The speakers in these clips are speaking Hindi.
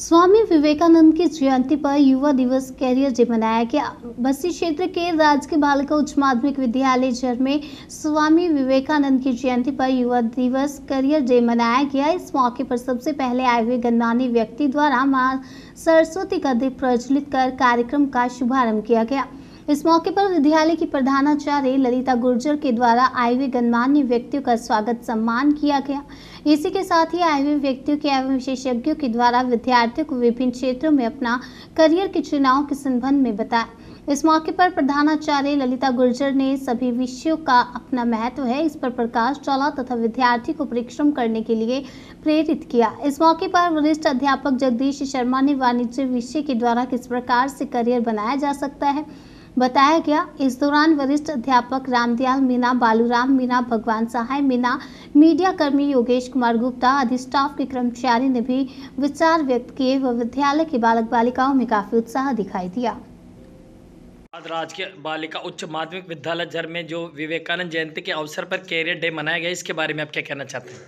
स्वामी विवेकानंद की जयंती पर युवा दिवस कैरियर डे मनाया गया। बस्ती क्षेत्र के राजकीय बालिका उच्च माध्यमिक विद्यालय जर में स्वामी विवेकानंद की जयंती पर युवा दिवस कैरियर डे मनाया गया। इस मौके पर सबसे पहले आए हुए गणमान्य व्यक्ति द्वारा माँ सरस्वती का दीप प्रज्वलित कर कार्यक्रम का शुभारंभ किया गया। इस मौके पर विद्यालय की प्रधानाचार्य ललिता गुर्जर के द्वारा आए हुए गणमान्य व्यक्तियों का स्वागत सम्मान किया गया। इसी के साथ ही आए हुए व्यक्तियों के एवं विशेषज्ञों के द्वारा विद्यार्थियों को विभिन्न क्षेत्रों में अपना करियर के चुनाव के संबंध में बताया। इस मौके पर प्रधानाचार्य ललिता गुर्जर ने सभी विषयों का अपना महत्व है, इस पर प्रकाश डाला तथा विद्यार्थी को परिश्रम करने के लिए प्रेरित किया। इस मौके पर वरिष्ठ अध्यापक जगदीश शर्मा ने वाणिज्य विषय के द्वारा किस प्रकार से करियर बनाया जा सकता है बताया गया इस दौरान वरिष्ठ अध्यापक रामदयाल मीना बालूराम मीना भगवान सहाय मीना मीडिया कर्मी योगेश कुमार गुप्ता आदि स्टाफ के कर्मचारी ने भी विचार व्यक्त किए व विद्यालय के बालक बालिकाओं में काफ़ी उत्साह दिखाई दिया। आज राजकीय बालिका उच्च माध्यमिक विद्यालय जर में जो विवेकानंद जयंती के अवसर पर कैरियर डे मनाया गया इसके बारे में आप क्या कहना चाहते हैं?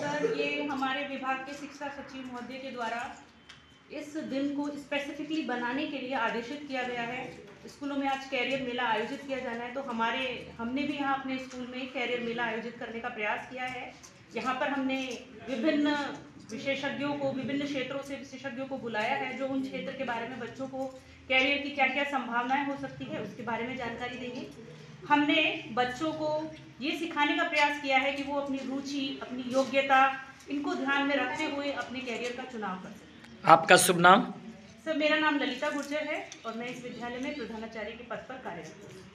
सर ये हमारे विभाग के शिक्षा सचिव महोदय के द्वारा इस दिन को स्पेसिफिकली बनाने के लिए आदेशित किया गया है। स्कूलों में आज कैरियर मेला आयोजित किया जाना है तो हमारे, हमने भी यहाँ अपने स्कूल में कैरियर मेला आयोजित करने का प्रयास किया है। यहाँ पर हमने विभिन्न विशेषज्ञों को, विभिन्न क्षेत्रों से विशेषज्ञों को बुलाया है, जो उन क्षेत्र के बारे में बच्चों को कैरियर की क्या क्या संभावनाएँ हो सकती है, उसके बारे में जानकारी देंगे। हमने बच्चों को ये सिखाने का प्रयास किया है कि वो अपनी रुचि, अपनी योग्यता, इनको ध्यान में रखते हुए अपने कैरियर का चुनाव कर सकें। आपका शुभ नाम? सर, मेरा नाम ललिता गुर्जर है और मैं इस विद्यालय में प्रधानाचार्य के पद पर कार्यरत हूँ।